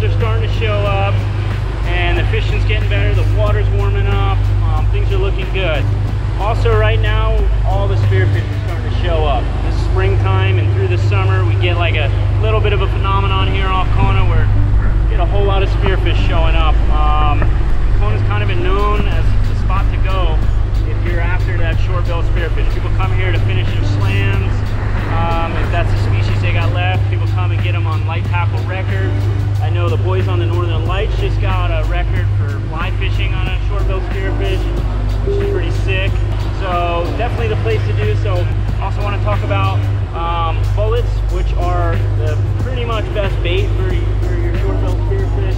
colors are starting to show up and the fishing's getting better, the water's warming up, um, things are looking good. Also right now, all the spearfish are starting to show up. This springtime and through the summer, we get like a little bit of a phenomenon here off Kona where we get a whole lot of spearfish showing up. Um, Kona's kind of been known as know the boys on the Northern Lights just got a record for fly fishing on a short-billed spearfish, which is pretty sick. So definitely the place to do. So also want to talk about um, bullets, which are the pretty much best bait for, for your short-billed spearfish.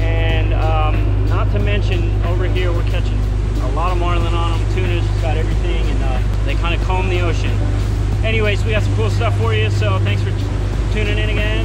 And um, not to mention over here we're catching a lot of marlin on them, tunas, got everything, and uh, they kind of comb the ocean. Anyways, we got some cool stuff for you, so thanks for tuning in again,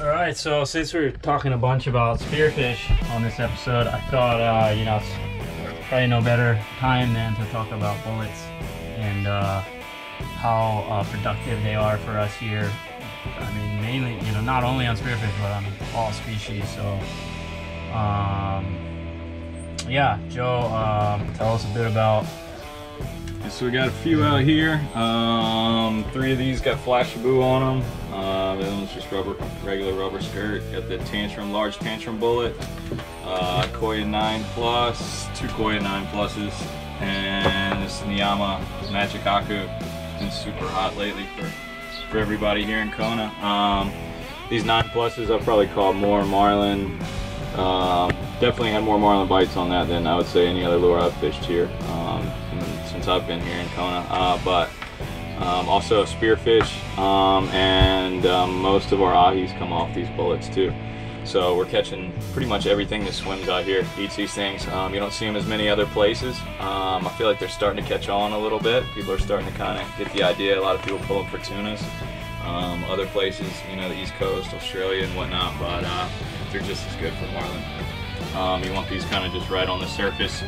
All right, so since we're talking a bunch about spearfish on this episode, I thought, uh, you know, it's probably no better time than to talk about bullets and uh, how uh, productive they are for us here. I mean, mainly, you know, not only on spearfish, but on all species. So, um, yeah, Joe, um, tell us a bit about. So we got a few out here. Um, three of these got Flashabou on them. Uh, the other one's just rubber, regular rubber skirt. Got the Tantrum, large Tantrum bullet. Uh, Koya 9 Plus, two Koya 9 Pluses, and this Niyama Magic Aku. Been super hot lately for, for everybody here in Kona. Um, these 9 Pluses I've probably caught more marlin. Um, definitely had more marlin bites on that than I would say any other lure I've fished here um, since I've been here in Kona. Uh, but um, also spearfish, um, and um, most of our ahis come off these bullets too. So we're catching pretty much everything that swims out here, eats these things. Um, you don't see them as many other places. Um, I feel like they're starting to catch on a little bit. People are starting to kind of get the idea. A lot of people pull for tunas. Um, other places, you know, the East Coast, Australia and whatnot, but uh, they're just as good for marlin. You want these kind of just right on the surface,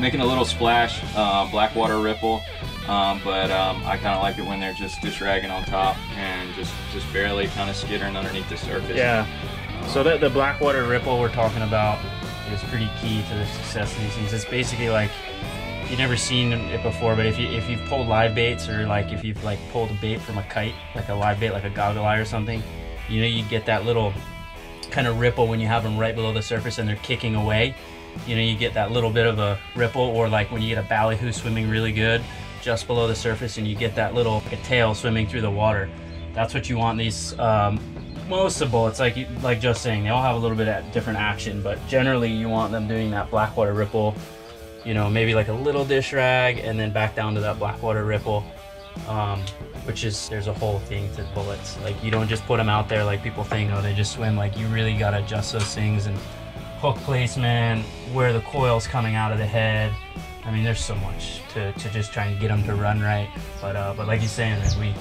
making a little splash, uh, black water ripple. Um, but um, I kind of like it when they're just just ragging on top and just just barely kind of skittering underneath the surface. Yeah. So the, the Blackwater Ripple we're talking about is pretty key to the success of these things. It's basically like you've never seen it before, but if you if you've pulled live baits or like if you've like pulled a bait from a kite, like a live bait, like a goggle eye or something, you know you get that little kind of ripple when you have them right below the surface and they're kicking away. You know you get that little bit of a ripple, or like when you get a ballyhoo swimming really good just below the surface and you get that little like tail swimming through the water. That's what you want these um, most of bullets, like like just saying, they all have a little bit of different action, but generally you want them doing that blackwater ripple, you know, maybe like a little dish rag, and then back down to that blackwater ripple, um, which is there's a whole thing to bullets. Like you don't just put them out there like people think, oh, they just swim. Like you really gotta adjust those things and hook placement, where the coil's coming out of the head. I mean, there's so much to, to just try and get them to run right. But uh, but like you're saying, like we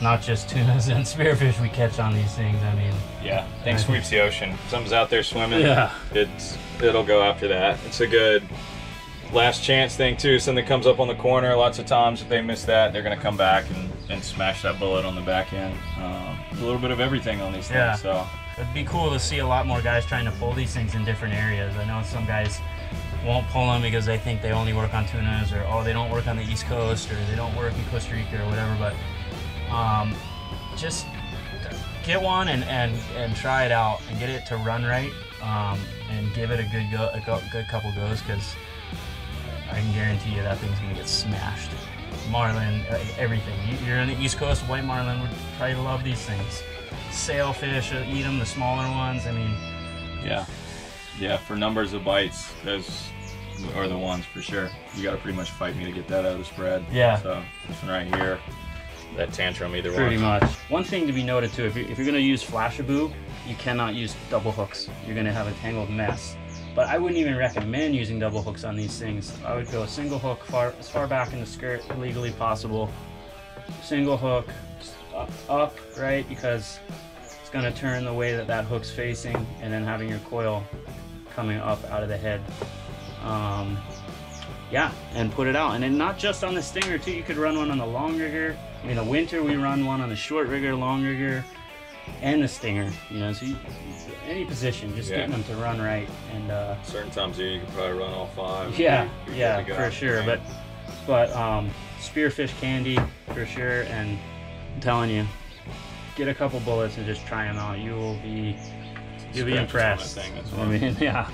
not just tunas and spearfish we catch on these things. I mean, Yeah, thing sweeps the ocean. If something's out there swimming. Yeah. it's it'll go after that. It's a good last chance thing too. Something comes up on the corner. Lots of times if they miss that, they're gonna come back and, and smash that bullet on the back end. Um, a little bit of everything on these things. Yeah. So it'd be cool to see a lot more guys trying to pull these things in different areas. I know some guys won't pull them because they think they only work on tunas or oh they don't work on the East Coast or they don't work in Costa Rica or whatever. But um, just get one and, and, and try it out and get it to run right um, and give it a good go, a go, good couple goes because I can guarantee you that thing's gonna get smashed. Marlin, uh, everything. You- You're on the East Coast, white marlin would probably love these things. Sailfish, eat them, the smaller ones. I mean, yeah, yeah. For numbers of bites, those are the ones for sure. You got to pretty much fight me to get that out of the spread. Yeah. So this one right here, that tantrum either way. pretty one. much. One thing to be noted too, if you're, if you're gonna use Flashabou, you cannot use double hooks. You're gonna have a tangled mess. But I wouldn't even recommend using double hooks on these things. I would go a single hook far, as far back in the skirt legally possible. Single hook up, up, right? Because it's gonna turn the way that that hook's facing and then having your coil coming up out of the head. Um, yeah, and put it out. And then not just on the stinger too, you could run one on the long rigger. I mean, in the winter, we run one on the short rigger, long rigger, and the stinger. You know, so you, any position, just Yeah. getting them to run right. And uh, Certain times here you could probably run all five. yeah, yeah, for sure. But but um, spearfish candy for sure. And I'm telling you, get a couple bullets and just try them out. You will be you'll be Scratches on that impressed. thing, I mean, yeah.